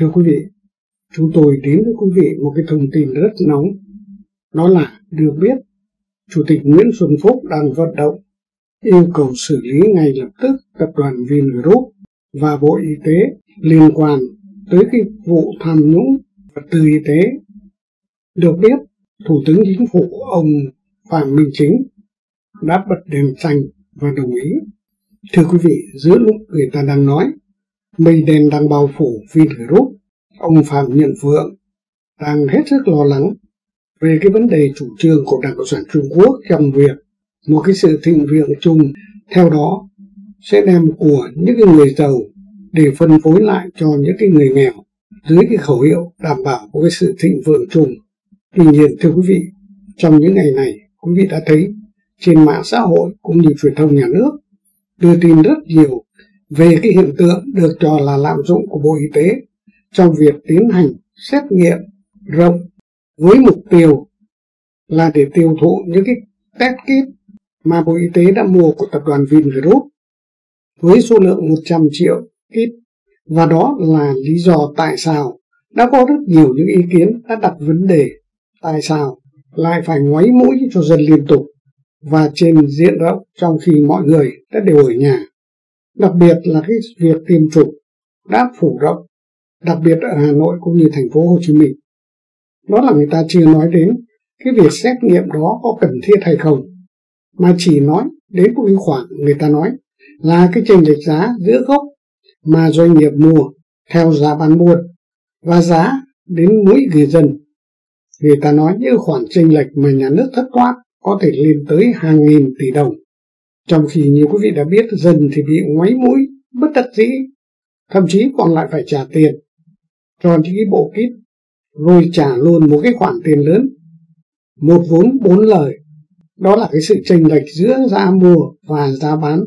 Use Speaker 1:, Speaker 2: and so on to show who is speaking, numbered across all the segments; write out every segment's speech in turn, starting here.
Speaker 1: Thưa quý vị, chúng tôi đến với quý vị một cái thông tin rất nóng. Nó là được biết Chủ tịch Nguyễn Xuân Phúc đang vận động yêu cầu xử lý ngay lập tức tập đoàn Vingroup và Bộ Y tế liên quan tới cái vụ tham nhũng vật tư y tế. Được biết, Thủ tướng Chính phủ ông Phạm Minh Chính đã bật đèn xanh và đồng ý. Thưa quý vị, giữa lúc người ta đang nói, mây đen đang bao phủ Vingroup, ông Phạm Nhận Phượng đang hết sức lo lắng về cái vấn đề chủ trương của Đảng Cộng sản Trung Quốc trong việc một cái sự thịnh vượng chung theo đó sẽ đem của những cái người giàu để phân phối lại cho những cái người nghèo dưới cái khẩu hiệu đảm bảo của cái sự thịnh vượng chung. Tuy nhiên thưa quý vị, trong những ngày này quý vị đã thấy trên mạng xã hội cũng như truyền thông nhà nước đưa tin rất nhiều về cái hiện tượng được cho là lạm dụng của Bộ Y tế trong việc tiến hành xét nghiệm rộng với mục tiêu là để tiêu thụ những cái test kit mà Bộ Y tế đã mua của tập đoàn Vingroup với số lượng 100 triệu kit và đó là lý do tại sao đã có rất nhiều những ý kiến đã đặt vấn đề tại sao lại phải ngoáy mũi cho dân liên tục và trên diện rộng trong khi mọi người đã đều ở nhà. Đặc biệt là cái việc tiêm chủng đã phủ rộng, đặc biệt ở Hà Nội cũng như thành phố Hồ Chí Minh. Đó là người ta chưa nói đến cái việc xét nghiệm đó có cần thiết hay không, mà chỉ nói đến một cái người ta nói là cái chênh lệch giá giữa gốc mà doanh nghiệp mua theo giá bán buôn và giá đến mỗi người dân. Người ta nói như khoản chênh lệch mà nhà nước thất thoát có thể lên tới hàng nghìn tỷ đồng. Trong khi nhiều quý vị đã biết dần thì bị ngoáy mũi, bất đắc dĩ, thậm chí còn lại phải trả tiền. Cho những cái bộ kit rồi trả luôn một cái khoản tiền lớn. Một vốn bốn lời. Đó là cái sự chênh lệch giữa giá mua và giá bán.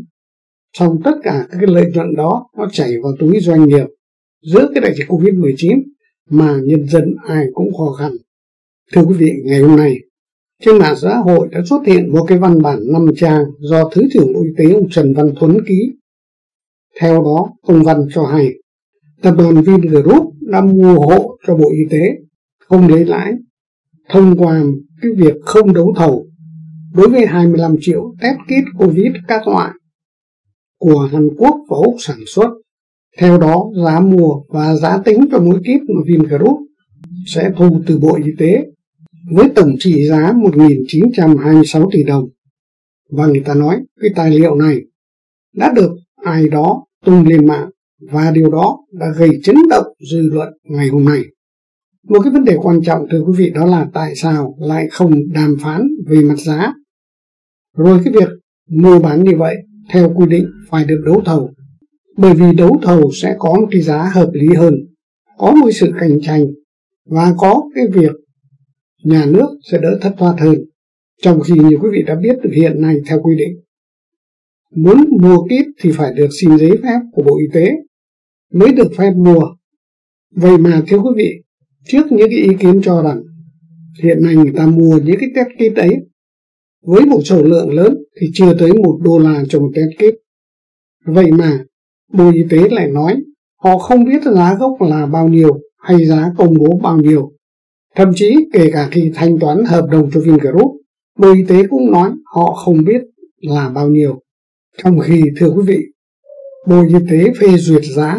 Speaker 1: Trong tất cả các cái lợi nhuận đó nó chảy vào túi doanh nghiệp. Giữa cái đại dịch Covid-19 mà nhân dân ai cũng khó khăn. Thưa quý vị, ngày hôm nay trên mạng xã hội đã xuất hiện một cái văn bản năm trang do Thứ trưởng Bộ Y tế ông Trần Văn Thuấn ký. Theo đó, công văn cho hay tập đoàn Vingroup đã mua hộ cho Bộ Y tế không lấy lãi thông qua cái việc không đấu thầu đối với 25 triệu test kit COVID các loại của Hàn Quốc và Úc sản xuất. Theo đó, giá mua và giá tính cho mỗi kit mà Vingroup sẽ thu từ Bộ Y tế với tổng trị giá 1.926 tỷ đồng. Và người ta nói cái tài liệu này đã được ai đó tung lên mạng và điều đó đã gây chấn động dư luận ngày hôm nay. Một cái vấn đề quan trọng thưa quý vị đó là tại sao lại không đàm phán về mặt giá. Rồi cái việc mua bán như vậy theo quy định phải được đấu thầu. Bởi vì đấu thầu sẽ có một cái giá hợp lý hơn, có một sự cạnh tranh và có cái việc nhà nước sẽ đỡ thất thoát hơn. Trong khi nhiều quý vị đã biết được hiện nay theo quy định, muốn mua kit thì phải được xin giấy phép của Bộ Y tế mới được phép mua. Vậy mà thưa quý vị, trước những cái ý kiến cho rằng hiện nay người ta mua những cái test kit ấy với một số lượng lớn thì chưa tới một đô la cho một test kit. Vậy mà Bộ Y tế lại nói họ không biết giá gốc là bao nhiêu hay giá công bố bao nhiêu. Thậm chí kể cả khi thanh toán hợp đồng cho Vingroup, Bộ Y tế cũng nói họ không biết là bao nhiêu. Trong khi, thưa quý vị, Bộ Y tế phê duyệt giá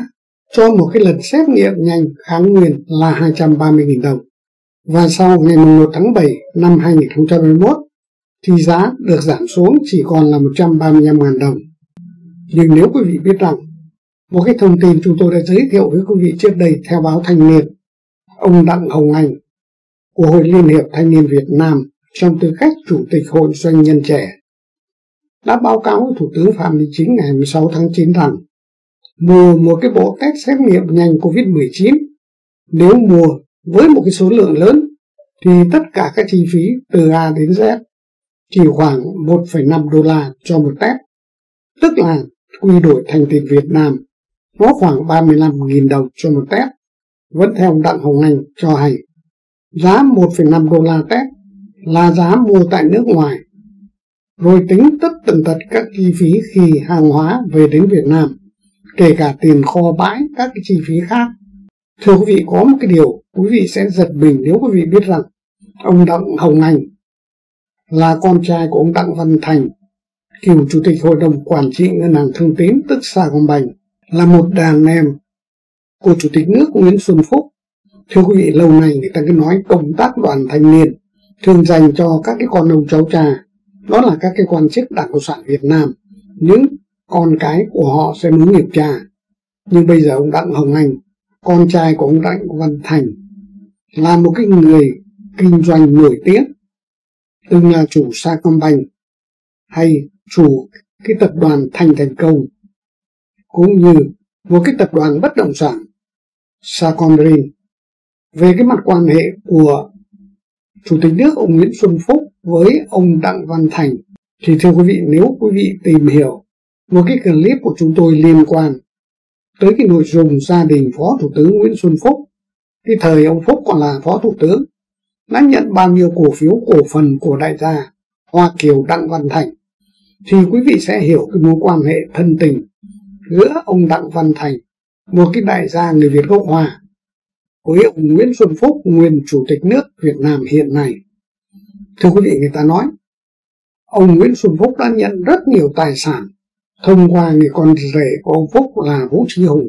Speaker 1: cho một cái lần xét nghiệm nhanh kháng nguyên là 230.000 đồng. Và sau ngày 1 tháng 7 năm 2021 thì giá được giảm xuống chỉ còn là 135.000 đồng. Nhưng nếu quý vị biết rằng một cái thông tin chúng tôi đã giới thiệu với quý vị trước đây theo báo Thanh niên, ông Đặng Hồng Anh của Hội Liên hiệp Thanh niên Việt Nam trong tư cách Chủ tịch Hội Doanh nhân trẻ đã báo cáo với Thủ tướng Phạm Minh Chính ngày 16 tháng 9 rằng mua một cái bộ test xét nghiệm nhanh COVID-19 nếu mua với một cái số lượng lớn thì tất cả các chi phí từ A đến Z chỉ khoảng 1,5 đô la cho một test. Tức là quy đổi thành tiền Việt Nam nó khoảng 35.000 đồng cho một test vẫn theo Đặng Hồng Anh cho hay giá 1,5 đô la test là giá mua tại nước ngoài rồi tính tất tần tật các chi phí khi hàng hóa về đến Việt Nam kể cả tiền kho bãi các chi phí khác Thưa quý vị, có một cái điều quý vị sẽ giật mình nếu quý vị biết rằng ông Đặng Hồng Anh là con trai của ông Đặng Văn Thành, cựu chủ tịch hội đồng quản trị ngân hàng Thương Tín tức Sacombank, là một đàn em của chủ tịch nước Nguyễn Xuân Phúc. Thưa quý vị, lâu nay người ta cứ nói công tác đoàn thanh niên thường dành cho các cái con ông cháu cha, đó là các cái quan chức Đảng Cộng sản Việt Nam, những con cái của họ sẽ nối nghiệp cha. Nhưng bây giờ ông Đặng Hồng Anh, con trai của ông Đặng Văn Thành, là một cái người kinh doanh nổi tiếng, từng là chủ Sacombank hay chủ cái tập đoàn Thành Thành Công, cũng như một cái tập đoàn bất động sản Sacomrin. Về cái mặt quan hệ của Chủ tịch nước ông Nguyễn Xuân Phúc với ông Đặng Văn Thành, thì thưa quý vị, nếu quý vị tìm hiểu một cái clip của chúng tôi liên quan tới cái nội dung gia đình Phó Thủ tướng Nguyễn Xuân Phúc cái thời ông Phúc còn là Phó Thủ tướng, đã nhận bao nhiêu cổ phiếu cổ phần của đại gia Hoa Kiều Đặng Văn Thành, thì quý vị sẽ hiểu cái mối quan hệ thân tình giữa ông Đặng Văn Thành, một cái đại gia người Việt gốc hòa với ông Nguyễn Xuân Phúc, nguyên chủ tịch nước Việt Nam hiện nay thưa quý vị, người ta nói, ông Nguyễn Xuân Phúc đã nhận rất nhiều tài sản thông qua người con rể của ông Phúc là Vũ Trí Hùng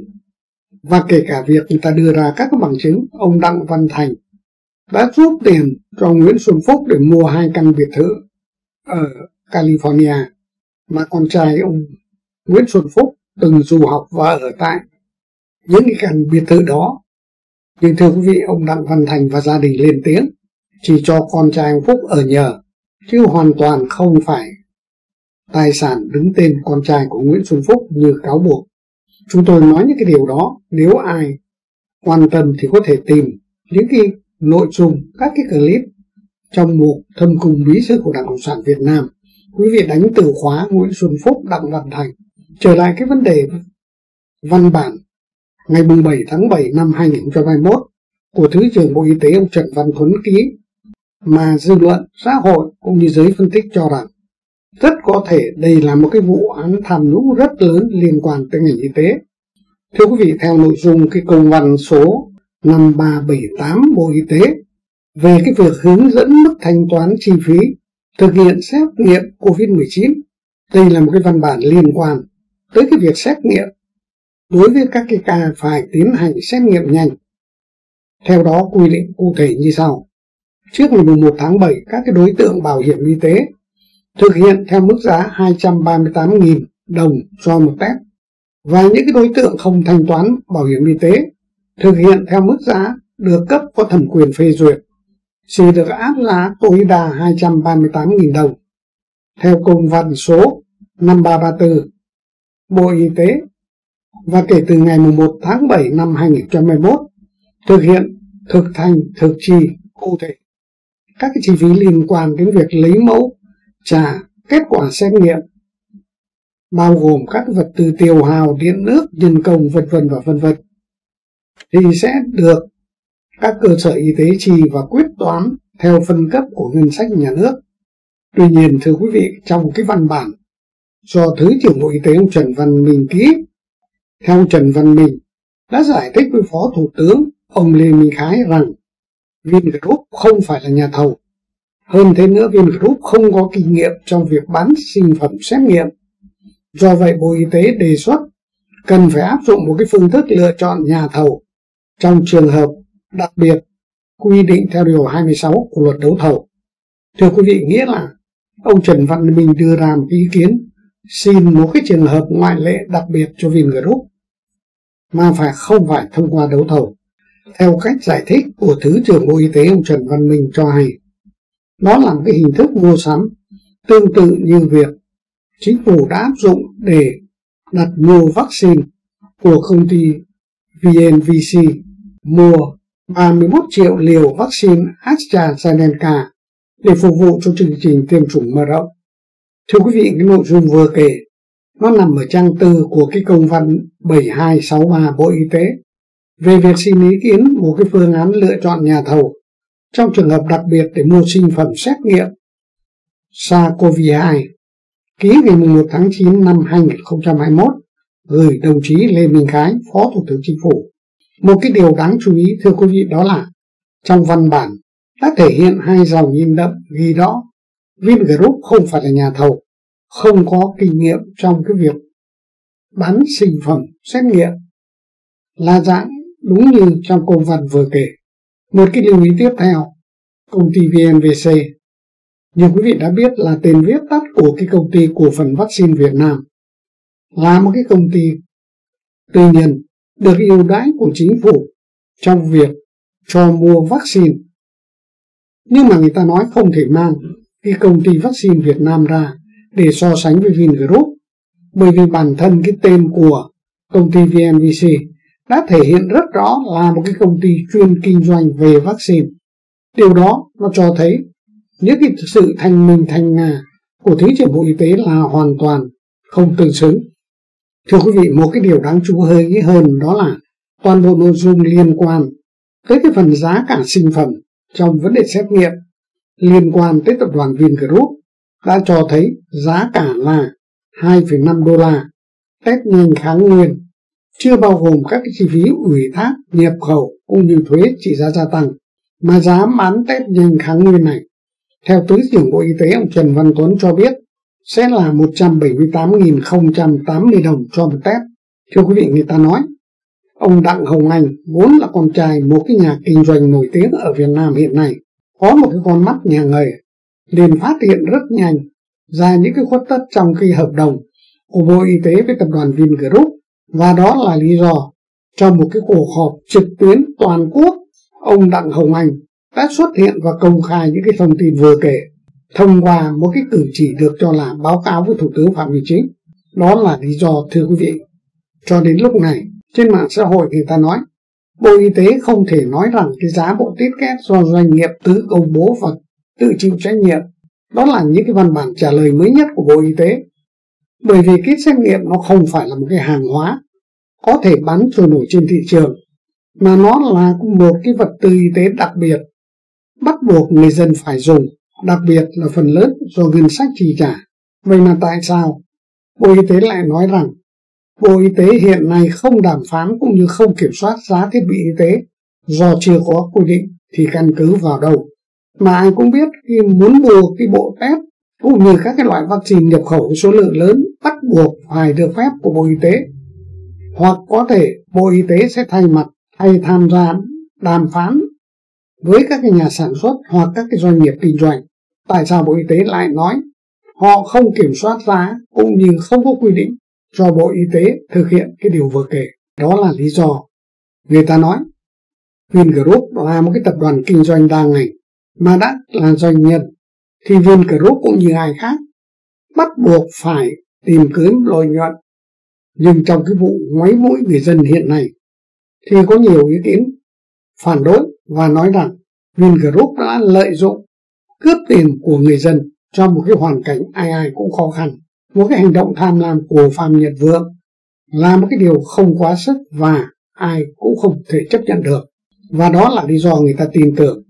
Speaker 1: và kể cả việc người ta đưa ra các bằng chứng, ông Đặng Văn Thành đã giúp tiền cho ông Nguyễn Xuân Phúc để mua hai căn biệt thự ở California mà con trai ông Nguyễn Xuân Phúc từng du học và ở tại những cái căn biệt thự đó. Nhưng thưa quý vị, ông Đặng Văn Thành và gia đình lên tiếng chỉ cho con trai ông Phúc ở nhờ, chứ hoàn toàn không phải tài sản đứng tên con trai của Nguyễn Xuân Phúc như cáo buộc. Chúng tôi nói những cái điều đó, nếu ai quan tâm thì có thể tìm những cái nội dung, các cái clip trong mục thâm cung bí sự của Đảng Cộng sản Việt Nam. Quý vị đánh từ khóa Nguyễn Xuân Phúc, Đặng Văn Thành. Trở lại cái vấn đề văn bản ngày 7 tháng 7 năm 2021 của Thứ trưởng Bộ Y tế ông Trần Văn Thuấn ký mà dư luận, xã hội cũng như giới phân tích cho rằng rất có thể đây là một cái vụ án tham nhũng rất lớn liên quan tới ngành y tế. Thưa quý vị, theo nội dung cái công văn số 5378 Bộ Y tế về cái việc hướng dẫn mức thanh toán chi phí thực hiện xét nghiệm COVID-19, đây là một cái văn bản liên quan tới cái việc xét nghiệm đối với các cái ca phải tiến hành xét nghiệm nhanh. Theo đó quy định cụ thể như sau. Trước ngày 1 tháng 7, các cái đối tượng bảo hiểm y tế thực hiện theo mức giá 238.000 đồng cho một test và những cái đối tượng không thanh toán bảo hiểm y tế thực hiện theo mức giá được cấp có thẩm quyền phê duyệt chỉ được áp giá tối đa 238.000 đồng theo công văn số 5334 Bộ Y tế và kể từ ngày 1 tháng 7 năm 2021 thực hiện thực thành thực chi cụ thể các cái chi phí liên quan đến việc lấy mẫu trả kết quả xét nghiệm bao gồm các vật tư tiêu hào điện nước nhân công vân vân và vân vân thì sẽ được các cơ sở y tế chi và quyết toán theo phân cấp của ngân sách nhà nước. Tuy nhiên, thưa quý vị, trong cái văn bản do Thứ trưởng Bộ Y tế ông Trần Văn Minh ký, theo Trần Văn Minh đã giải thích với Phó Thủ tướng ông Lê Minh Khái rằng Vingroup không phải là nhà thầu. Hơn thế nữa, Vingroup không có kinh nghiệm trong việc bán sinh phẩm xét nghiệm. Do vậy, Bộ Y tế đề xuất cần phải áp dụng một cái phương thức lựa chọn nhà thầu trong trường hợp đặc biệt quy định theo điều 26 của luật đấu thầu. Thưa quý vị, nghĩa là ông Trần Văn Minh đưa ra một ý kiến xin một cái trường hợp ngoại lệ đặc biệt cho Vingroup mà phải không phải thông qua đấu thầu. Theo cách giải thích của Thứ trưởng Bộ Y tế ông Trần Văn Minh cho hay, đó là một cái hình thức mua sắm tương tự như việc chính phủ đã áp dụng để đặt mua vaccine của công ty VNVC mua 31 triệu liều vaccine AstraZeneca để phục vụ cho chương trình tiêm chủng mở rộng. Thưa quý vị, cái nội dung vừa kể nó nằm ở trang tư của cái công văn 7263 Bộ Y tế. Về việc xin ý kiến một cái phương án lựa chọn nhà thầu. Trong trường hợp đặc biệt để mua sinh phẩm xét nghiệm SARS-CoV-2 ký ngày 1 tháng 9 năm 2021 gửi đồng chí Lê Minh Khái, Phó Thủ tướng Chính phủ. Một cái điều đáng chú ý thưa quý vị đó là trong văn bản đã thể hiện hai dòng in đậm ghi rõ Vingroup không phải là nhà thầu, không có kinh nghiệm trong cái việc bán sinh phẩm xét nghiệm là dạng đúng như trong công văn vừa kể. Một cái lưu ý tiếp theo, công ty VNVC như quý vị đã biết là tên viết tắt của cái công ty cổ phần vaccine Việt Nam là một cái công ty tư nhân được ưu đãi của chính phủ trong việc cho mua vaccine. Nhưng mà người ta nói không thể mang cái công ty vaccine Việt Nam ra để so sánh với Vingroup bởi vì bản thân cái tên của công ty VNVC đã thể hiện rất rõ là một cái công ty chuyên kinh doanh về vaccine. Điều đó nó cho thấy những cái sự thành minh thành ngà của Thứ trưởng Bộ Y tế là hoàn toàn không tương xứng. Thưa quý vị, một cái điều đáng chú ý hơn đó là toàn bộ nội dung liên quan tới cái phần giá cả sinh phẩm trong vấn đề xét nghiệm liên quan tới tập đoàn Vingroup đã cho thấy giá cả là 2,5 đô la test nhanh kháng nguyên chưa bao gồm các chi phí ủy thác nhập khẩu cũng như thuế trị giá gia tăng mà giá bán test nhanh kháng nguyên này theo Thứ trưởng Bộ Y tế ông Trần Văn Tuấn cho biết sẽ là 178.080 đồng cho một test. Thưa quý vị, người ta nói, ông Đặng Hồng Anh vốn là con trai một cái nhà kinh doanh nổi tiếng ở Việt Nam hiện nay, có một cái con mắt nhà nghề, liền phát hiện rất nhanh ra những cái khuất tất trong khi hợp đồng của Bộ Y tế với tập đoàn Vingroup và đó là lý do trong một cái cuộc họp trực tuyến toàn quốc ông Đặng Hồng Anh đã xuất hiện và công khai những cái thông tin vừa kể thông qua một cái cử chỉ được cho là báo cáo với Thủ tướng Phạm Minh Chính. Đó là lý do thưa quý vị. Cho đến lúc này, trên mạng xã hội người ta nói, Bộ Y tế không thể nói rằng cái giá bộ tiết kép do doanh nghiệp tự công bố và tự chịu trách nhiệm. Đó là những cái văn bản trả lời mới nhất của Bộ Y tế. Bởi vì kit xét nghiệm nó không phải là một cái hàng hóa có thể bán trôi nổi trên thị trường, mà nó là một cái vật tư y tế đặc biệt bắt buộc người dân phải dùng, đặc biệt là phần lớn do ngân sách chi trả. Vậy mà tại sao Bộ Y tế lại nói rằng Bộ Y tế hiện nay không đàm phán cũng như không kiểm soát giá thiết bị y tế do chưa có quy định thì căn cứ vào đâu. Mà ai cũng biết khi muốn mua cái bộ test cũng như các cái loại vaccine nhập khẩu số lượng lớn bắt buộc phải được phép của Bộ Y tế. Hoặc có thể Bộ Y tế sẽ thay mặt hay tham gia đàm phán với các cái nhà sản xuất hoặc các cái doanh nghiệp kinh doanh. Tại sao Bộ Y tế lại nói họ không kiểm soát giá cũng như không có quy định cho Bộ Y tế thực hiện cái điều vừa kể. Đó là lý do người ta nói Vingroup là một cái tập đoàn kinh doanh đa ngành mà đã là doanh nhân thì Vingroup cũng như ai khác, bắt buộc phải tìm kiếm lợi nhuận. Nhưng trong cái vụ ngoáy mũi người dân hiện nay, thì có nhiều ý kiến phản đối và nói rằng Vingroup đã lợi dụng cướp tiền của người dân trong một cái hoàn cảnh ai ai cũng khó khăn. Một cái hành động tham lam của Phạm Nhật Vượng, là một cái điều không quá sức và ai cũng không thể chấp nhận được. Và đó là lý do người ta tin tưởng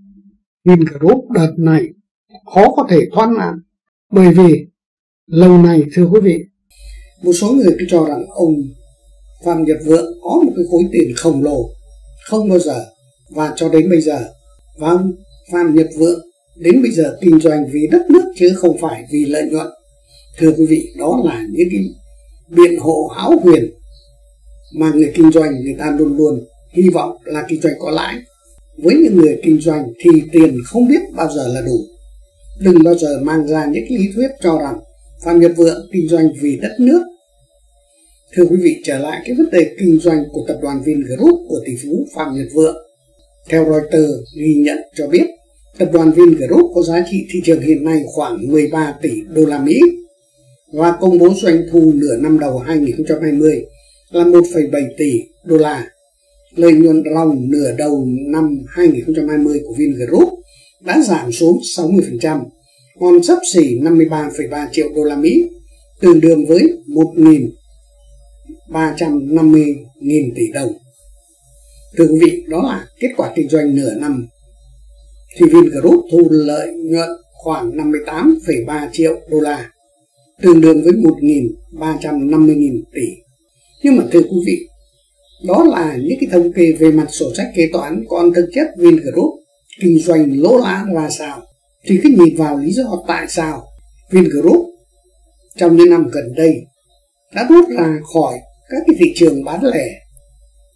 Speaker 1: Vingroup đợt này khó có thể thoát nạn. Bởi vì lâu nay, thưa quý vị, một số người cứ cho rằng ông Phạm Nhật Vượng có một cái khối tiền khổng lồ. Không bao giờ. Và cho đến bây giờ vâng, và Phạm Nhật Vượng đến bây giờ kinh doanh vì đất nước chứ không phải vì lợi nhuận. Thưa quý vị, đó là những cái biện hộ hão huyền mà người kinh doanh người ta luôn luôn hy vọng là kinh doanh có lãi với những người kinh doanh thì tiền không biết bao giờ là đủ. Đừng bao giờ mang ra những lý thuyết cho rằng Phạm Nhật Vượng kinh doanh vì đất nước. Thưa quý vị trở lại cái vấn đề kinh doanh của tập đoàn Vingroup của tỷ phú Phạm Nhật Vượng. Theo Reuters ghi nhận cho biết, tập đoàn Vingroup có giá trị thị trường hiện nay khoảng 13 tỷ đô la Mỹ và công bố doanh thu nửa năm đầu 2020 là 1,7 tỷ đô la. Lợi nhuận ròng nửa đầu năm 2020 của Vingroup đã giảm xuống 60%, còn sấp xỉ 53,3 triệu đô la Mỹ, tương đương với 1.350.000 tỷ đồng. Thưa quý vị, đó là kết quả kinh doanh nửa năm. Thì Vingroup thu lợi nhuận khoảng 58,3 triệu đô la, tương đương với 1.350.000 tỷ. Nhưng mà thưa quý vị, đó là những cái thống kê về mặt sổ sách kế toán còn thực chất Vingroup, kinh doanh lỗ lã ra sao thì cứ nhìn vào lý do tại sao Vingroup trong những năm gần đây đã rút ra khỏi các cái thị trường bán lẻ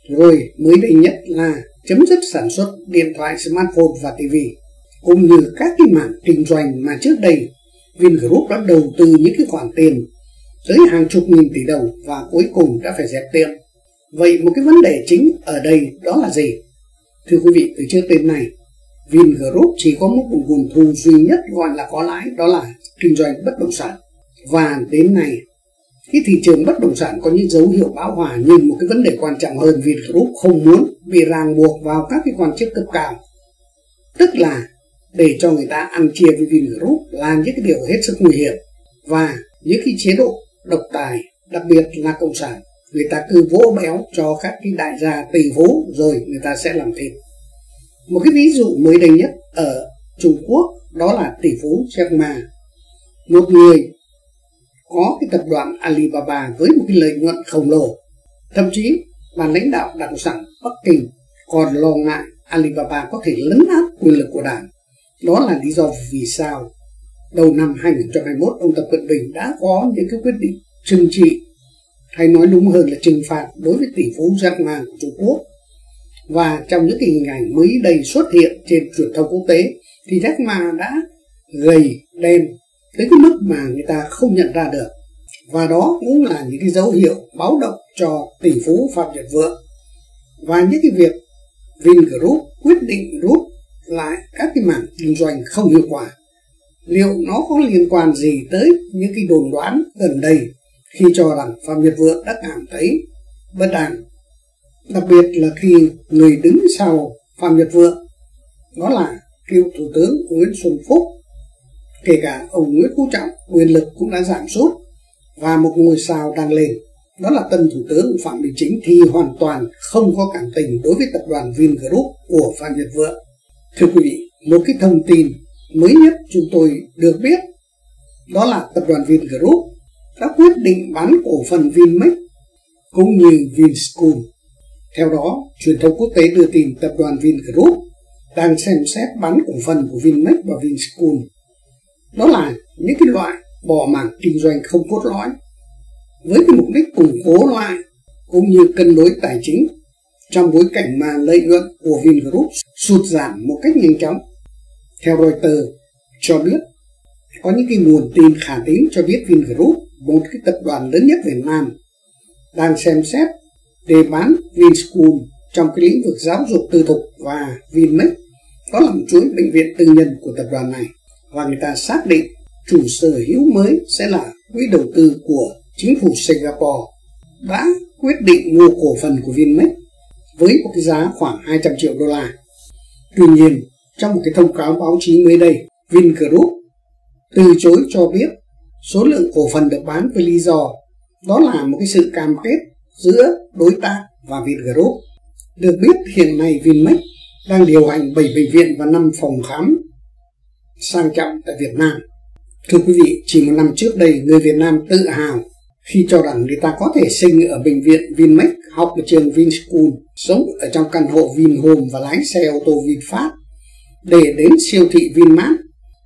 Speaker 1: rồi mới đây nhất là chấm dứt sản xuất điện thoại, smartphone và TV cũng như các cái mảng kinh doanh mà trước đây Vingroup đã đầu tư những cái khoản tiền tới hàng chục nghìn tỷ đồng và cuối cùng đã phải dẹp tiệm. Vậy một cái vấn đề chính ở đây đó là gì? Thưa quý vị, từ trước đến nay, Vingroup chỉ có một nguồn thu duy nhất gọi là có lãi, đó là kinh doanh bất động sản. Và đến nay, cái thị trường bất động sản có những dấu hiệu bão hòa nhưng một cái vấn đề quan trọng hơn Vingroup không muốn bị ràng buộc vào các cái quan chức cấp cao. Tức là để cho người ta ăn chia với Vingroup là những cái điều hết sức nguy hiểm và những cái chế độ độc tài đặc biệt là cộng sản người ta cứ vỗ béo cho các cái đại gia tỷ phú rồi người ta sẽ làm thịt. Một cái ví dụ mới đây nhất ở Trung Quốc, đó là tỷ phú Jack Ma. Một người có cái tập đoàn Alibaba với một cái lợi nhuận khổng lồ. Thậm chí ban lãnh đạo đảng sản Bắc Kinh còn lo ngại Alibaba có thể lấn át quyền lực của đảng. Đó là lý do vì sao đầu năm 2021 ông Tập Cận Bình đã có những cái quyết định trừng trị hay nói đúng hơn là trừng phạt đối với tỷ phú Jack Ma của Trung Quốc. Và trong những cái hình ảnh mới đây xuất hiện trên truyền thông quốc tế, thì Jack Ma đã gầy, đen tới cái mức mà người ta không nhận ra được. Và đó cũng là những cái dấu hiệu báo động cho tỷ phú Phạm Nhật Vượng. Và những cái việc Vingroup quyết định rút lại các cái mảng kinh doanh không hiệu quả, liệu nó có liên quan gì tới những cái đồn đoán gần đây khi cho rằng Phạm Nhật Vượng đã cảm thấy bất an. Đặc biệt là khi người đứng sau Phạm Nhật Vượng đó là cựu Thủ tướng Nguyễn Xuân Phúc kể cả ông Nguyễn Phú Trọng quyền lực cũng đã giảm sút và một ngôi sao đang lên đó là tân thủ tướng Phạm Minh Chính thì hoàn toàn không có cảm tình đối với tập đoàn Vingroup của Phạm Nhật Vượng. Thưa quý vị, một cái thông tin mới nhất chúng tôi được biết đó là tập đoàn Vingroup đã quyết định bán cổ phần Vinmec cũng như Vinschool. Theo đó, truyền thông quốc tế đưa tin tập đoàn Vingroup đang xem xét bán cổ phần của Vinmec và Vinschool. Đó là những cái loại bỏ mảng kinh doanh không cốt lõi với cái mục đích củng cố lại cũng như cân đối tài chính trong bối cảnh mà lợi nhuận của Vingroup sụt giảm một cách nhanh chóng theo Reuters cho biết, có những cái nguồn tin khả tín cho biết Vingroup, một cái tập đoàn lớn nhất Việt Nam, đang xem xét để bán Vinschool trong cái lĩnh vực giáo dục tư thục và Vinmec có làm chuỗi bệnh viện tư nhân của tập đoàn này và người ta xác định chủ sở hữu mới sẽ là quỹ đầu tư của chính phủ Singapore đã quyết định mua cổ phần của Vinmec với một cái giá khoảng 200 triệu đô la. Tuy nhiên, trong một cái thông cáo báo chí mới đây, Vingroup từ chối cho biết số lượng cổ phần được bán với lý do đó là một cái sự cam kết giữa đối tác và Vingroup. Được biết hiện nay Vinmec đang điều hành 7 bệnh viện và 5 phòng khám sang trọng tại Việt Nam. Thưa quý vị, chỉ một năm trước đây, người Việt Nam tự hào khi cho rằng người ta có thể sinh ở bệnh viện Vinmec, học ở trường Vinschool, sống ở trong căn hộ Vinhome và lái xe ô tô VinFast để đến siêu thị Vinmart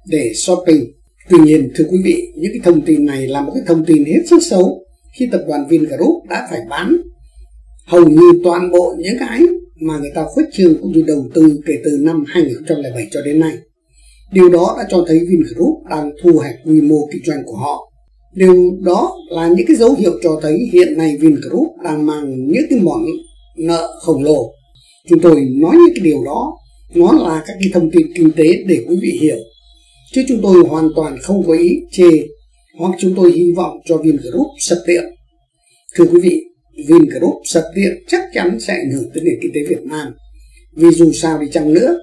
Speaker 1: để shopping. Tuy nhiên, thưa quý vị, những cái thông tin này là một cái thông tin hết sức xấu khi tập đoàn Vingroup đã phải bán hầu như toàn bộ những cái mà người ta khuếch trương cũng như đầu tư kể từ năm 2007 cho đến nay. Điều đó đã cho thấy Vingroup đang thu hẹp quy mô kinh doanh của họ. Điều đó là những cái dấu hiệu cho thấy hiện nay Vingroup đang mang những cái món nợ khổng lồ. Chúng tôi nói những cái điều đó nó là các cái thông tin kinh tế để quý vị hiểu chứ chúng tôi hoàn toàn không có ý chê, hoặc chúng tôi hy vọng cho Vingroup sập tiệm thưa quý vị, Vingroup sập tiệm chắc chắn sẽ ảnh hưởng tới nền kinh tế Việt Nam. Vì dù sao đi chăng nữa,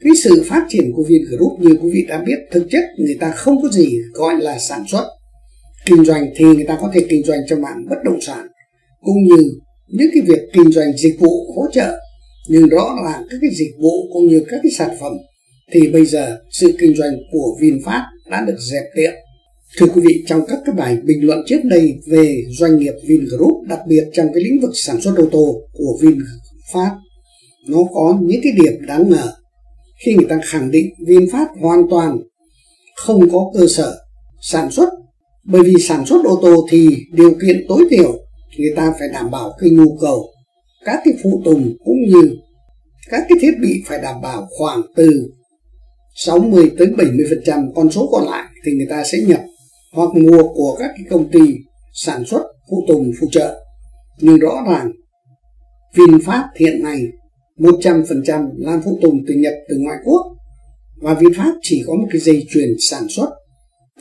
Speaker 1: cái sự phát triển của Vingroup, như quý vị đã biết, thực chất người ta không có gì gọi là sản xuất. Kinh doanh thì người ta có thể kinh doanh trong mảng bất động sản, cũng như những cái việc kinh doanh dịch vụ hỗ trợ. Nhưng đó là các cái dịch vụ cũng như các cái sản phẩm thì bây giờ sự kinh doanh của VinFast đã được dẹp tiệm. Thưa quý vị, trong các cái bài bình luận trước đây về doanh nghiệp Vingroup, đặc biệt trong cái lĩnh vực sản xuất ô tô của VinFast, nó có những cái điểm đáng ngờ. Khi người ta khẳng định VinFast hoàn toàn không có cơ sở sản xuất bởi vì sản xuất ô tô thì điều kiện tối thiểu người ta phải đảm bảo cái nhu cầu các cái phụ tùng cũng như các cái thiết bị phải đảm bảo khoảng từ 60 tới 70% con số còn lại thì người ta sẽ nhập hoặc mua của các cái công ty sản xuất phụ tùng, phụ trợ. Nhưng rõ ràng, VinFast hiện nay 100% làm phụ tùng từ nhập từ ngoại quốc. Và VinFast chỉ có một cái dây chuyền sản xuất,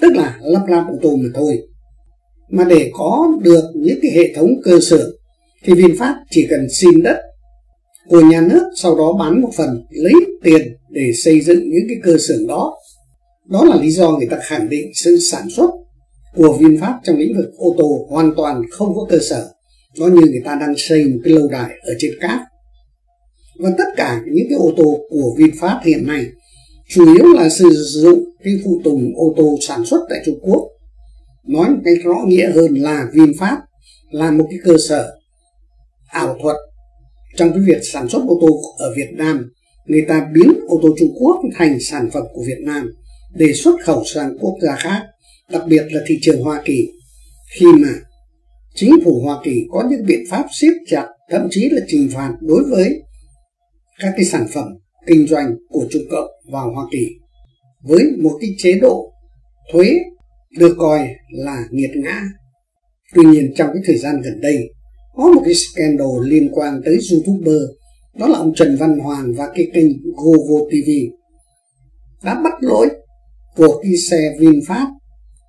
Speaker 1: tức là lắp ráp ô tô mà thôi. Mà để có được những cái hệ thống cơ sở thì VinFast chỉ cần xin đất của nhà nước, sau đó bán một phần lấy tiền để xây dựng những cái cơ sở đó. Đó là lý do người ta khẳng định sự sản xuất của VinFast trong lĩnh vực ô tô hoàn toàn không có cơ sở. Nó như người ta đang xây một cái lâu đài ở trên cát. Và tất cả những cái ô tô của VinFast hiện nay chủ yếu là sử dụng cái phụ tùng ô tô sản xuất tại Trung Quốc. Nói một cách rõ nghĩa hơn là VinFast là một cái cơ sở ảo thuật trong cái việc sản xuất ô tô ở Việt Nam người ta biến ô tô Trung Quốc thành sản phẩm của Việt Nam để xuất khẩu sang quốc gia khác, đặc biệt là thị trường Hoa Kỳ khi mà chính phủ Hoa Kỳ có những biện pháp siết chặt, thậm chí là trừng phạt đối với các cái sản phẩm kinh doanh của Trung Cộng vào Hoa Kỳ với một cái chế độ thuế được coi là nghiệt ngã. Tuy nhiên trong cái thời gian gần đây, có một cái scandal liên quan tới YouTuber đó là ông Trần Văn Hoàng và cái kênh google TV đã bắt lỗi của cái xe VinFast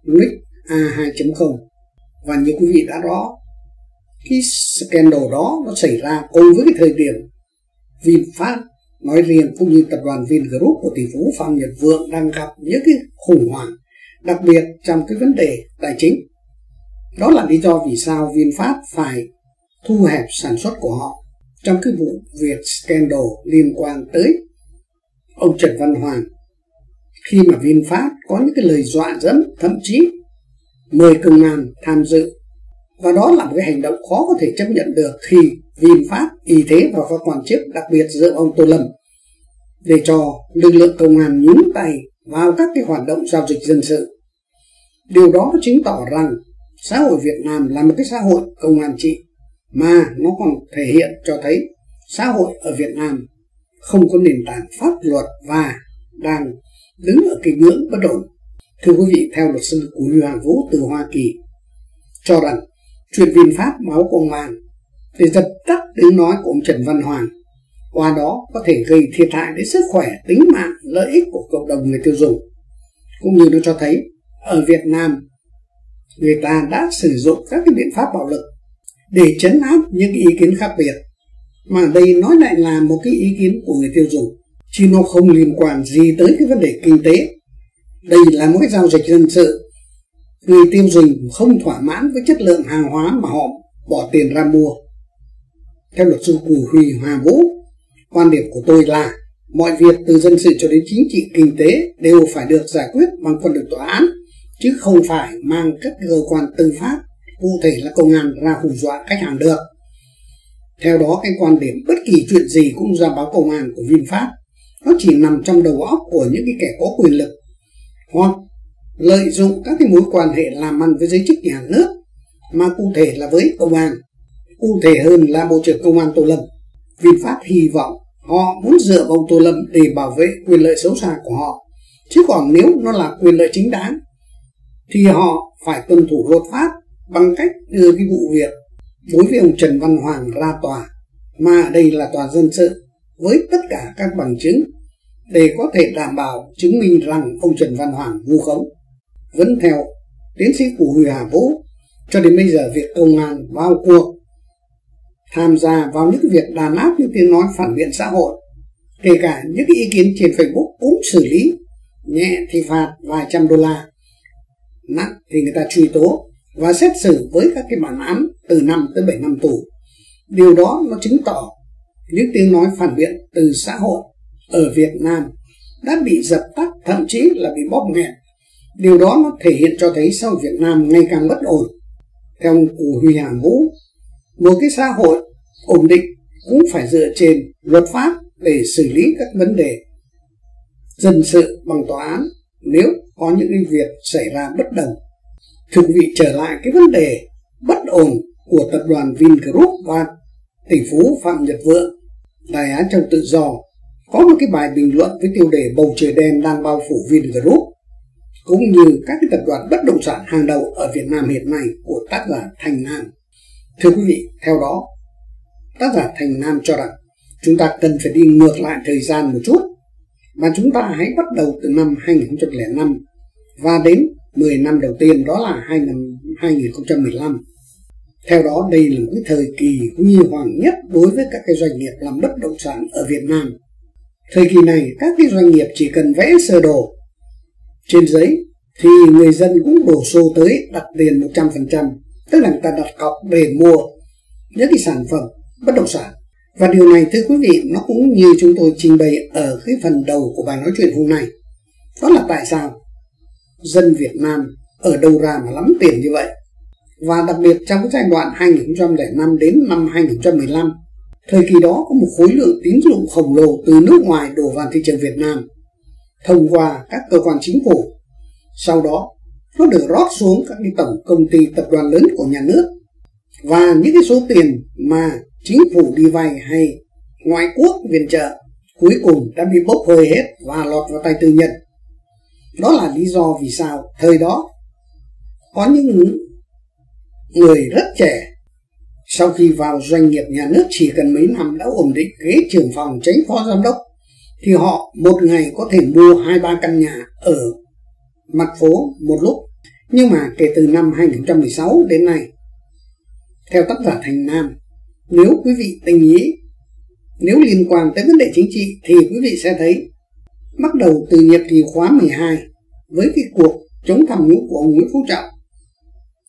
Speaker 1: Nick A2.0 và như quý vị đã rõ, cái scandal đó nó xảy ra cùng với cái thời điểm VinFast nói riêng cũng như tập đoàn Vingroup của tỷ phú Phạm Nhật Vượng đang gặp những cái khủng hoảng, đặc biệt trong cái vấn đề tài chính. Đó là lý do vì sao VinFast phải thu hẹp sản xuất của họ trong cái vụ việc scandal liên quan tới ông Trần Văn Hoàng khi mà VinFast có những cái lời dọa dẫm thậm chí mời công an tham dự và đó là một cái hành động khó có thể chấp nhận được khi VinFast, Y thế và các quan chức đặc biệt giữa ông Tô Lâm để cho lực lượng công an nhúng tay vào các cái hoạt động giao dịch dân sự. Điều đó chứng tỏ rằng xã hội Việt Nam là một cái xã hội công an trị mà nó còn thể hiện cho thấy xã hội ở Việt Nam không có nền tảng pháp luật và đang đứng ở cái ngưỡng bất ổn. Thưa quý vị, theo luật sư của Huy Hoàng Vũ từ Hoa Kỳ cho rằng chuyện VinFast máu công an để dập tắt tiếng nói của ông Trần Văn Hoàng qua đó có thể gây thiệt hại đến sức khỏe, tính mạng, lợi ích của cộng đồng người tiêu dùng. Cũng như nó cho thấy ở Việt Nam người ta đã sử dụng các cái biện pháp bạo lực để chấn áp những ý kiến khác biệt. Mà đây nói lại là một cái ý kiến của người tiêu dùng, chứ nó không liên quan gì tới cái vấn đề kinh tế. Đây là một cái giao dịch dân sự. Người tiêu dùng không thỏa mãn với chất lượng hàng hóa mà họ bỏ tiền ra mua. Theo luật sư Cù Huy Hòa Vũ, quan điểm của tôi là mọi việc từ dân sự cho đến chính trị kinh tế đều phải được giải quyết bằng con đường tòa án, chứ không phải mang các cơ quan tư pháp cụ thể là công an ra hù dọa khách hàng được. Theo đó, cái quan điểm bất kỳ chuyện gì cũng ra báo công an của VinFast. Nó chỉ nằm trong đầu óc của những cái kẻ có quyền lực, hoặc lợi dụng các cái mối quan hệ làm ăn với giới chức nhà nước, mà cụ thể là với công an. Cụ thể hơn là bộ trưởng công an tô lâm. Vinfast hy vọng họ muốn dựa vào tô lâm để bảo vệ quyền lợi xấu xa của họ. Chứ còn nếu nó là quyền lợi chính đáng, thì họ phải tuân thủ luật pháp bằng cách đưa cái vụ việc đối với ông Trần Văn Hoàng ra tòa mà đây là tòa dân sự với tất cả các bằng chứng để có thể đảm bảo chứng minh rằng ông Trần Văn Hoàng vu khống. Vẫn theo tiến sĩ của Huy Hà Vũ, cho đến bây giờ việc công an vào cuộc tham gia vào những việc đàn áp những tiếng nói phản biện xã hội, kể cả những ý kiến trên Facebook cũng xử lý, nhẹ thì phạt vài trăm đô la, nặng thì người ta truy tố và xét xử với các cái bản án từ 5 tới 7 năm tù. Điều đó nó chứng tỏ những tiếng nói phản biện từ xã hội ở Việt Nam đã bị dập tắt thậm chí là bị bóp nghẹt Điều đó nó thể hiện cho thấy sau Việt Nam ngày càng bất ổn. Theo cụ Huy Hà Vũ, một cái xã hội ổn định cũng phải dựa trên luật pháp để xử lý các vấn đề dân sự bằng tòa án nếu có những việc xảy ra bất đồng. Thưa quý vị trở lại cái vấn đề bất ổn của tập đoàn Vingroup và tỷ phú Phạm Nhật Vượng. đại án trong Tự Do có một cái bài bình luận với tiêu đề bầu trời đen đang bao phủ Vingroup cũng như các cái tập đoàn bất động sản hàng đầu ở Việt Nam hiện nay của tác giả Thành Nam. Thưa quý vị, theo đó, tác giả Thành Nam cho rằng chúng ta cần phải đi ngược lại thời gian một chút mà chúng ta hãy bắt đầu từ năm 2005 và đến 10 năm đầu tiên đó là hai năm 2015. Theo đó đây là một cái thời kỳ huy hoàng nhất đối với các cái doanh nghiệp làm bất động sản ở Việt Nam. Thời kỳ này các cái doanh nghiệp chỉ cần vẽ sơ đồ trên giấy thì người dân cũng đổ xô tới đặt tiền 100%, tức là người ta đặt cọc để mua những cái sản phẩm bất động sản. Và điều này thưa quý vị nó cũng như chúng tôi trình bày ở cái phần đầu của bài nói chuyện hôm nay. Đó là tại sao dân Việt Nam ở đâu ra mà lắm tiền như vậy. Và đặc biệt trong giai đoạn 2005 đến năm 2015, thời kỳ đó có một khối lượng tín dụng khổng lồ từ nước ngoài đổ vào thị trường Việt Nam thông qua các cơ quan chính phủ. Sau đó, nó được rót xuống các cái tổng công ty tập đoàn lớn của nhà nước và những cái số tiền mà chính phủ đi vay hay ngoại quốc viện trợ cuối cùng đã bị bốc hơi hết và lọt vào tay tư nhân. Đó là lý do vì sao thời đó có những người rất trẻ sau khi vào doanh nghiệp nhà nước chỉ cần mấy năm đã ổn định ghế trưởng phòng tránh phó giám đốc thì họ một ngày có thể mua hai ba căn nhà ở mặt phố một lúc. Nhưng mà kể từ năm 2016 đến nay, theo tác giả Thành Nam, nếu quý vị tình ý, nếu liên quan tới vấn đề chính trị thì quý vị sẽ thấy bắt đầu từ nhiệm kỳ khóa 12 với cái cuộc chống tham nhũng của ông Nguyễn Phú Trọng,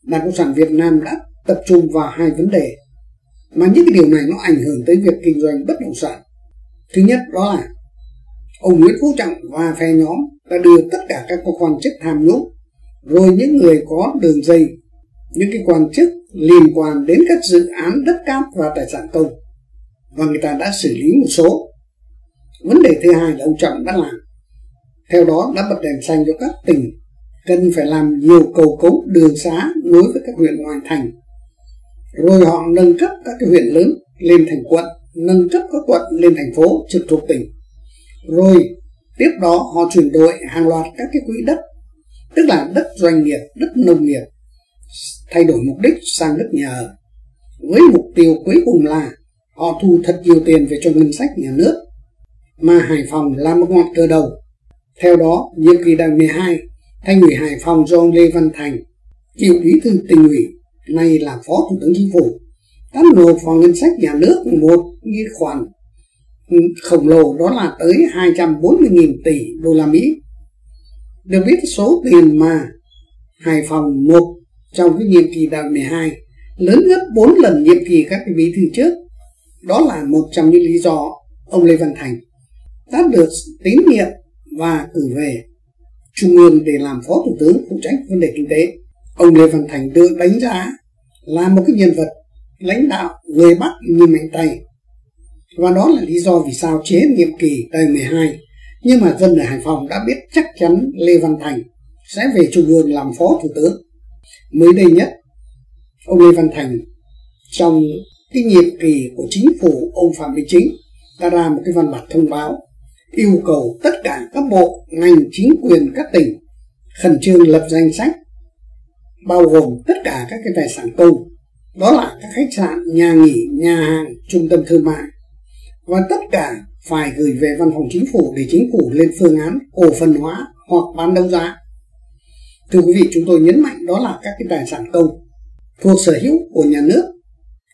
Speaker 1: Đảng Cộng sản Việt Nam đã tập trung vào hai vấn đề. Mà những cái điều này nó ảnh hưởng tới việc kinh doanh bất động sản. Thứ nhất đó là ông Nguyễn Phú Trọng và phe nhóm đã đưa tất cả các cơ quan chức tham nhũng rồi những người có đường dây những cái quan chức liên quan đến các dự án đất cát và tài sản công. Và người ta đã xử lý một số. Vấn đề thứ hai là ông Trọng đã làm theo đó đã bật đèn xanh cho các tỉnh cần phải làm nhiều cầu cống, đường xá nối với các huyện ngoài thành. Rồi họ nâng cấp các cái huyện lớn lên thành quận, nâng cấp các quận lên thành phố trực thuộc tỉnh. Rồi tiếp đó họ chuyển đổi hàng loạt các cái quỹ đất, tức là đất doanh nghiệp, đất nông nghiệp, thay đổi mục đích sang đất nhà ở. Với mục tiêu cuối cùng là họ thu thật nhiều tiền về cho ngân sách nhà nước, mà Hải Phòng là một ngọn cờ đầu theo đó, nhiệm kỳ đại 12 Thanh ủy Hải Phòng do ông Lê Văn Thành, cựu bí thư tỉnh ủy, nay là phó thủ tướng chính phủ đã nộp vào ngân sách nhà nước một khoản ừ, khổng lồ đó là tới 240.000 tỷ đô la Mỹ. Được biết số tiền mà Hải Phòng nộp trong cái nhiệm kỳ đại 12 lớn gấp 4 lần nhiệm kỳ các cái bí thư trước. Đó là một trong những lý do ông Lê Văn Thành đã được tín nhiệm và cử về Trung ương để làm phó thủ tướng phụ trách vấn đề kinh tế. Ông Lê Văn Thành được đánh giá là một cái nhân vật lãnh đạo người Bắc như mạnh tay và đó là lý do vì sao chế nhiệm kỳ đời 12 nhưng mà dân ở Hải Phòng đã biết chắc chắn Lê Văn Thành sẽ về Trung ương làm phó thủ tướng. Mới đây nhất, ông Lê Văn Thành trong cái nhiệm kỳ của chính phủ ông Phạm Minh Chính đã ra một cái văn bản thông báo yêu cầu tất cả các bộ, ngành, chính quyền các tỉnh khẩn trương lập danh sách bao gồm tất cả các cái tài sản công đó là các khách sạn, nhà nghỉ, nhà hàng, trung tâm thương mại và tất cả phải gửi về văn phòng chính phủ để chính phủ lên phương án cổ phần hóa hoặc bán đấu giá. Thưa quý vị, chúng tôi nhấn mạnh đó là các cái tài sản công thuộc sở hữu của nhà nước,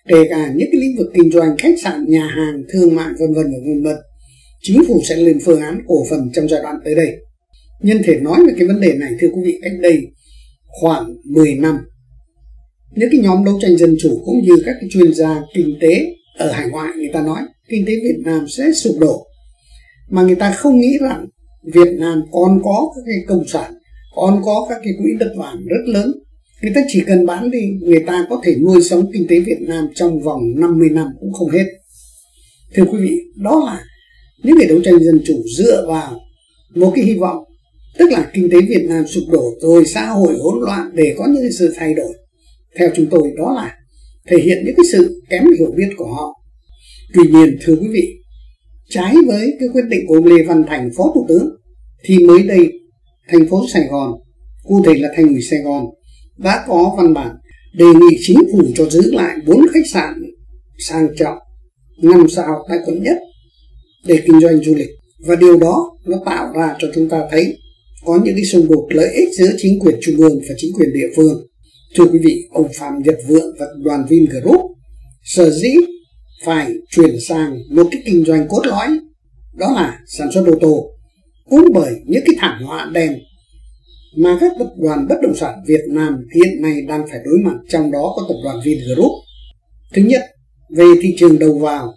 Speaker 1: kể cả những cái lĩnh vực kinh doanh, khách sạn, nhà hàng, thương mại vân vân và vân vân. Chính phủ sẽ lên phương án cổ phần trong giai đoạn tới đây. Nhân thể nói về cái vấn đề này, thưa quý vị, cách đây khoảng 10 năm. Những cái nhóm đấu tranh dân chủ cũng như các cái chuyên gia kinh tế ở hải ngoại người ta nói kinh tế Việt Nam sẽ sụp đổ mà người ta không nghĩ rằng Việt Nam còn có các cái công sản, còn có các cái quỹ đất vàng rất lớn người ta chỉ cần bán đi, người ta có thể nuôi sống kinh tế Việt Nam trong vòng 50 năm cũng không hết thưa quý vị, đó là những người đấu tranh dân chủ dựa vào một cái hy vọng, tức là kinh tế Việt Nam sụp đổ rồi xã hội hỗn loạn để có những sự thay đổi, theo chúng tôi đó là thể hiện những cái sự kém hiểu biết của họ. Tuy nhiên, thưa quý vị, trái với cái quyết định của ông Lê Văn Thành, phó thủ tướng, thì mới đây thành phố Sài Gòn, cụ thể là thành ủy Sài Gòn, đã có văn bản đề nghị chính phủ cho giữ lại bốn khách sạn sang trọng, năm sao tại quận nhất để kinh doanh du lịch. Và điều đó nó tạo ra cho chúng ta thấy có những cái xung đột lợi ích giữa chính quyền trung ương và chính quyền địa phương. Thưa quý vị ông phạm nhật vượng và đoàn vingroup sở dĩ phải chuyển sang một cái kinh doanh cốt lõi đó là sản xuất ô tô. Cũng bởi những cái thảm họa đen mà các tập đoàn bất động sản Việt Nam hiện nay đang phải đối mặt trong đó có tập đoàn Vingroup. Thứ nhất, về thị trường đầu vào,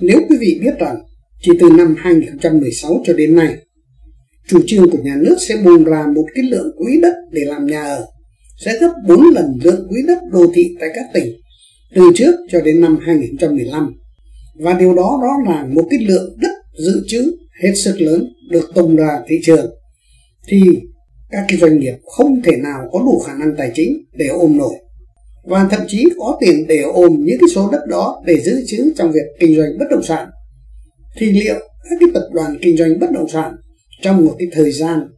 Speaker 1: nếu quý vị biết rằng chỉ từ năm 2016 cho đến nay, chủ trương của nhà nước sẽ bùng ra một cái lượng quỹ đất để làm nhà ở sẽ gấp 4 lần lượng quỹ đất đô thị tại các tỉnh từ trước cho đến năm 2015. Và điều đó đó là một cái lượng đất dự trữ hết sức lớn được tung ra thị trường. Thì các cái doanh nghiệp không thể nào có đủ khả năng tài chính để ôm nổi và thậm chí có tiền để ôm những cái số đất đó để giữ trữ trong việc kinh doanh bất động sản thì liệu các cái tập đoàn kinh doanh bất động sản trong một cái thời gian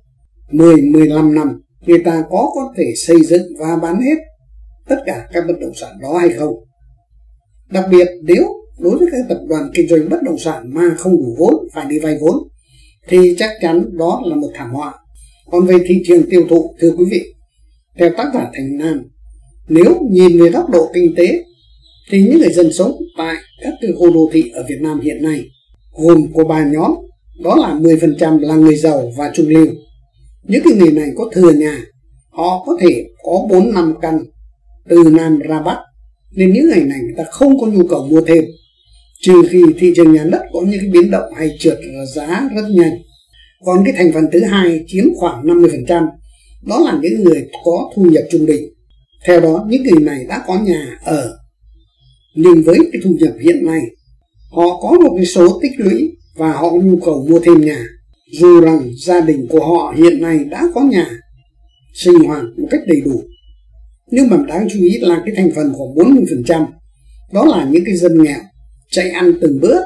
Speaker 1: 10-15 năm, người ta có có thể xây dựng và bán hết tất cả các bất động sản đó hay không? Đặc biệt, nếu đối với các tập đoàn kinh doanh bất động sản mà không đủ vốn, phải đi vay vốn, thì chắc chắn đó là một thảm họa. Còn về thị trường tiêu thụ, thưa quý vị, theo tác giả thành nam, nếu nhìn về góc độ kinh tế, thì những người dân sống tại các cái khu đô thị ở Việt Nam hiện nay gồm có ba nhóm, đó là 10% là người giàu và trung lưu. Những cái người này có thừa nhà, họ có thể có 4 năm căn từ Nam ra Bắc, nên những ngày này người ta không có nhu cầu mua thêm, trừ khi thị trường nhà đất có những cái biến động hay trượt giá rất nhanh. Còn cái thành phần thứ hai chiếm khoảng 50% đó là những người có thu nhập trung bình. Theo đó, những người này đã có nhà ở. Nhưng với cái thu nhập hiện nay họ có một cái số tích lũy và họ có nhu cầu mua thêm nhà. Dù rằng gia đình của họ hiện nay đã có nhà, sinh hoạt một cách đầy đủ. Nhưng mà đáng chú ý là cái thành phần khoảng 40% đó là những cái dân nghèo chạy ăn từng bữa.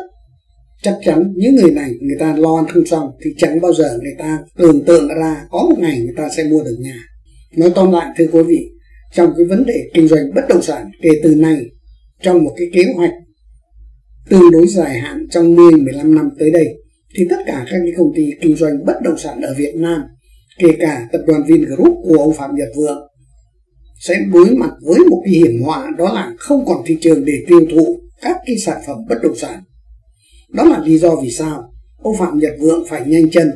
Speaker 1: Chắc chắn những người này người ta lo ăn không xong thì chẳng bao giờ người ta tưởng tượng ra có một ngày người ta sẽ mua được nhà. Nói tóm lại, thưa quý vị, trong cái vấn đề kinh doanh bất động sản kể từ nay, trong một cái kế hoạch tương đối dài hạn trong 10-15 năm tới đây, thì tất cả các cái công ty kinh doanh bất động sản ở Việt Nam, kể cả tập đoàn Vingroup của ông Phạm Nhật Vượng, sẽ đối mặt với một cái hiểm họa đó là không còn thị trường để tiêu thụ các cái sản phẩm bất động sản đó là lý do vì sao ông Phạm Nhật Vượng phải nhanh chân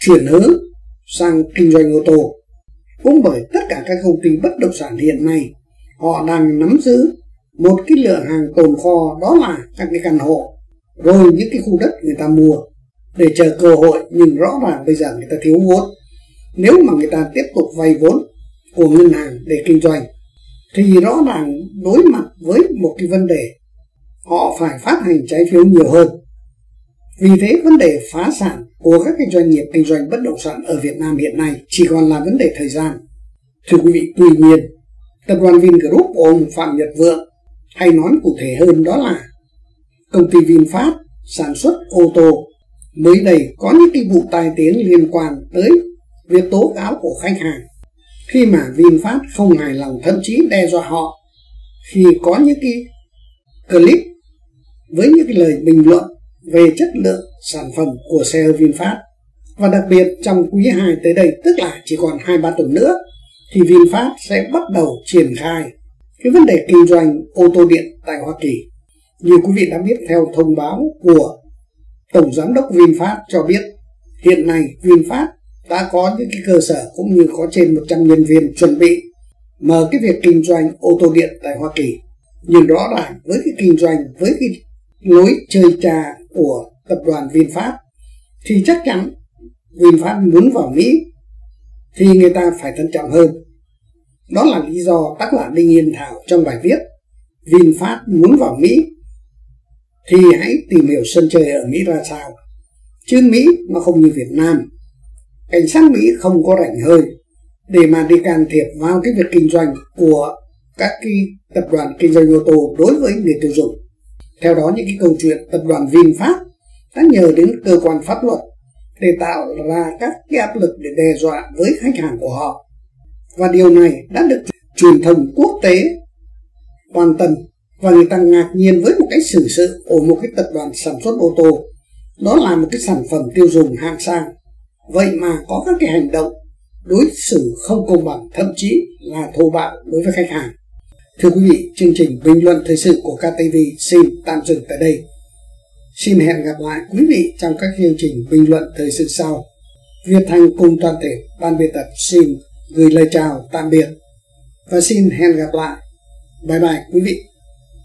Speaker 1: chuyển hướng sang kinh doanh ô tô. Cũng bởi tất cả các công ty bất động sản hiện nay, họ đang nắm giữ một cái lượng hàng tồn kho đó là các cái căn hộ rồi những cái khu đất người ta mua để chờ cơ hội nhưng rõ ràng bây giờ người ta thiếu vốn nếu mà người ta tiếp tục vay vốn của ngân hàng để kinh doanh thì rõ ràng đối mặt với một cái vấn đề họ phải phát hành trái phiếu nhiều hơn vì thế vấn đề phá sản của các cái doanh nghiệp kinh doanh bất động sản ở Việt Nam hiện nay chỉ còn là vấn đề thời gian. Thưa quý vị, tuy nhiên, tập đoàn Vingroup của ông Phạm Nhật Vượng hay nói cụ thể hơn đó là công ty VinFast sản xuất ô tô mới đây có những cái vụ tai tiếng liên quan tới việc tố cáo của khách hàng khi mà VinFast không hài lòng thậm chí đe dọa họ khi có những cái clip với những cái lời bình luận về chất lượng sản phẩm của xe VinFast. Và đặc biệt trong quý 2 tới đây, tức là chỉ còn 2-3 tuần nữa, thì VinFast sẽ bắt đầu triển khai cái vấn đề kinh doanh ô tô điện tại Hoa Kỳ. Như quý vị đã biết theo thông báo của Tổng Giám đốc VinFast cho biết, hiện nay VinFast đã có những cái cơ sở cũng như có trên 100 nhân viên chuẩn bị mở cái việc kinh doanh ô tô điện tại Hoa Kỳ. Nhưng rõ ràng với cái kinh doanh, với cái lối chơi trà của tập đoàn VinFast thì chắc chắn VinFast muốn vào Mỹ thì người ta phải thận trọng hơn. Đó là lý do tác giả Đinh Yên Thảo trong bài viết VinFast muốn vào Mỹ thì hãy tìm hiểu sân chơi ở Mỹ ra sao. Chứ Mỹ nó không như Việt Nam. Cảnh sát Mỹ không có rảnh hơi để mà đi can thiệp vào cái việc kinh doanh của các cái tập đoàn kinh doanh ô tô đối với người tiêu dùng. Theo đó, những cái câu chuyện tập đoàn VinFast đã nhờ đến cơ quan pháp luật để tạo ra các cái áp lực để đe dọa với khách hàng của họ. Và điều này đã được truyền thông quốc tế quan tâm và người ta ngạc nhiên với một cái xử sự của một cái tập đoàn sản xuất ô tô. Đó là một cái sản phẩm tiêu dùng hạng sang. Vậy mà có các cái hành động đối xử không công bằng, thậm chí là thô bạo đối với khách hàng. Thưa quý vị, chương trình bình luận thời sự của KTV xin tạm dừng tại đây. Xin hẹn gặp lại quý vị trong các chương trình bình luận thời sự sau. Việt Thanh cùng toàn thể ban biên tập xin gửi lời chào tạm biệt và xin hẹn gặp lại. Bye bye quý vị.